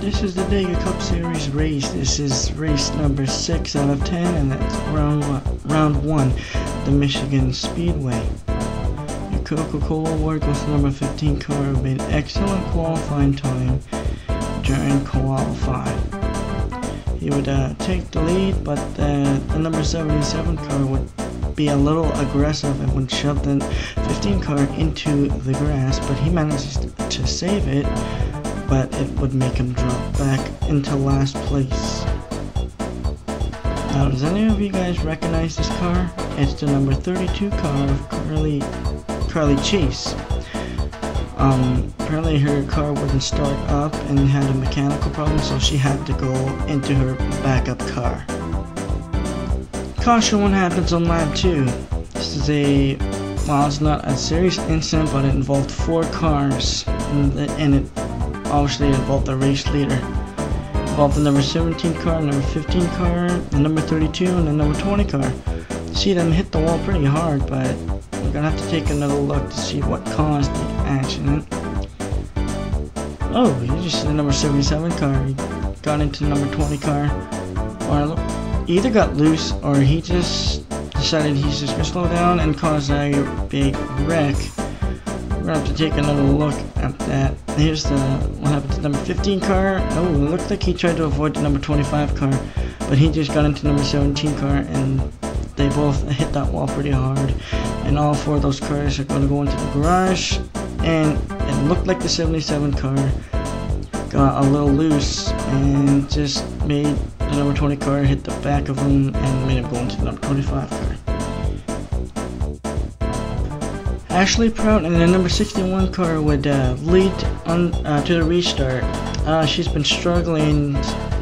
This is the Dega Cup Series race. This is race number 6 out of 10 and that's round round 1, the Michigan Speedway. Your Coca-Cola award goes to number 15 car who made excellent qualifying time during qualify. He would uh, take the lead, but uh, the number 77 car would be a little aggressive and would shove the 15 car into the grass, but he manages to save it but it would make him drop back into last place. Now, does any of you guys recognize this car? It's the number 32 car of Carly, Carly Chase. Um, apparently her car wouldn't start up and had a mechanical problem, so she had to go into her backup car. Caution what happens on lap 2. This is a, well, it's not a serious incident, but it involved four cars, and, and it obviously involved the race leader. Involved the number 17 car, number 15 car, the number 32, and the number 20 car. See them hit the wall pretty hard, but we're gonna have to take another look to see what caused the accident. Oh, you just see the number 77 car. He got into the number 20 car. Or either got loose or he just decided he's just gonna slow down and cause a big wreck. We're gonna have to take another look at that. Here's the what happened to number 15 car. Oh, it looked like he tried to avoid the number 25 car, but he just got into number 17 car and they both hit that wall pretty hard. And all four of those cars are gonna go into the garage. And it looked like the 77 car got a little loose and just made the number 20 car hit the back of him and made him go into the number 25 car. Ashley Prout in the number 61 car would uh, lead on uh, to the restart. Uh, she's been struggling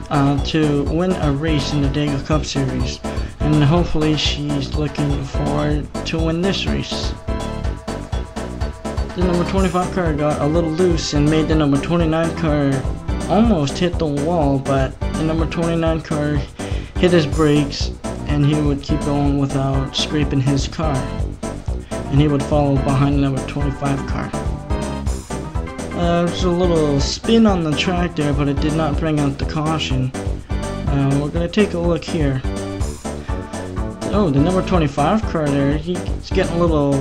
uh, to win a race in the Dega Cup Series, and hopefully she's looking forward to win this race. The number 25 car got a little loose and made the number 29 car almost hit the wall, but the number 29 car hit his brakes and he would keep going without scraping his car and he would follow behind the number 25 car. Uh, there's a little spin on the track there, but it did not bring out the caution. Uh, we're gonna take a look here. Oh, the number 25 car there, he's getting a little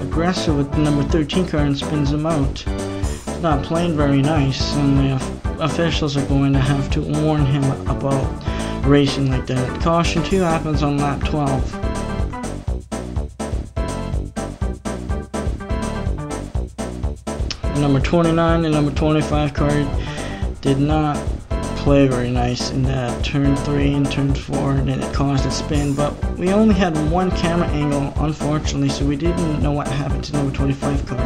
aggressive with the number 13 car and spins him out. It's not playing very nice, and the officials are going to have to warn him about racing like that. Caution 2 happens on lap 12. Number 29 and number 25 card did not play very nice in that turn 3 and turn 4 and it caused a spin but we only had one camera angle unfortunately so we didn't know what happened to number 25 car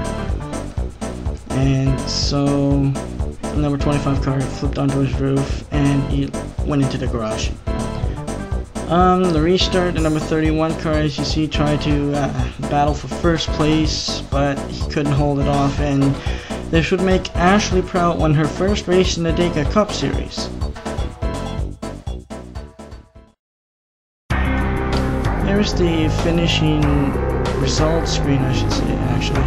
and so number 25 car flipped onto his roof and he went into the garage um, the restart, the number 31 car, as you see, tried to uh, battle for first place, but he couldn't hold it off, and this would make Ashley Prout win her first race in the Dega Cup Series. There's the finishing results screen, I should say, actually,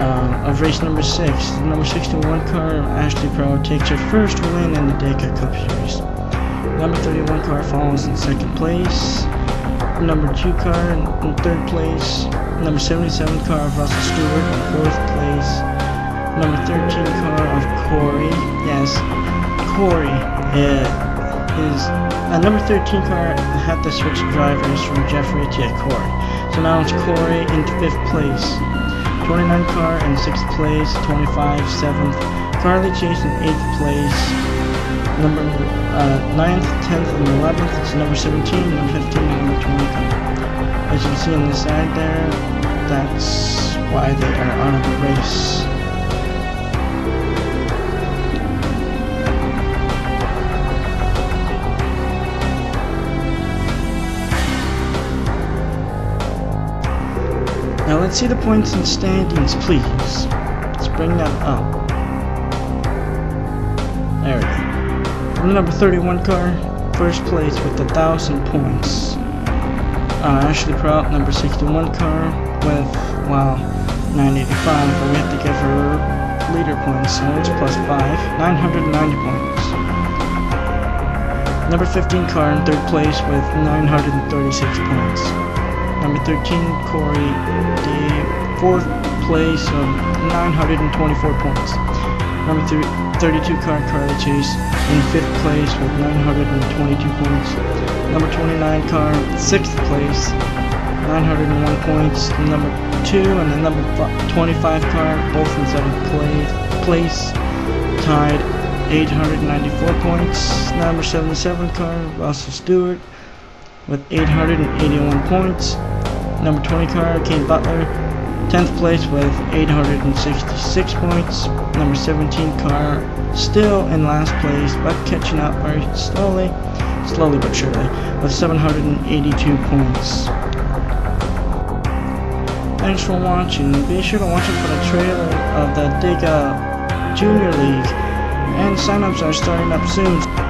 uh, of race number 6. The number 61 car, Ashley Prout, takes her first win in the Dega Cup Series. Number 31 car falls in second place. Number 2 car in third place. Number 77 car of Russell Stewart in fourth place number 13 car of Corey. Yes, Corey uh, is a number 13 car had to switch drivers from Jeffrey to Corey. So now it's Corey in 5th place. 29 car in 6th place, 25 7th. Carly Chase in 8th place. Number uh, 9th, 10th, and 11th it's number 17, number 15, and number 20 As you can see on the side there, that's why they are on the race. Now let's see the points and standings, please. Let's bring that up. There we go. The number 31 car, first place with a thousand points. Uh, Ashley Prout, number 61 car, with, well, 985, but we have to give her leader points, so it's plus 5, 990 points. Number 15 car in third place with 936 points. Number 13 Corey D, fourth place of 924 points. Number 32 car Carly Chase in fifth place with 922 points. Number 29 car, sixth place, 901 points. Number 2 and the number 25 car, both in 7th place, tied 894 points. Number 77 car, Russell Stewart, with 881 points. Number 20 car, Kane Butler, 10th place with 866 points. Number 17 car, still in last place, but catching up very slowly, slowly but surely, with 782 points. Thanks for watching. Be sure to watch it for the trailer of the Dega Junior League. And signups are starting up soon.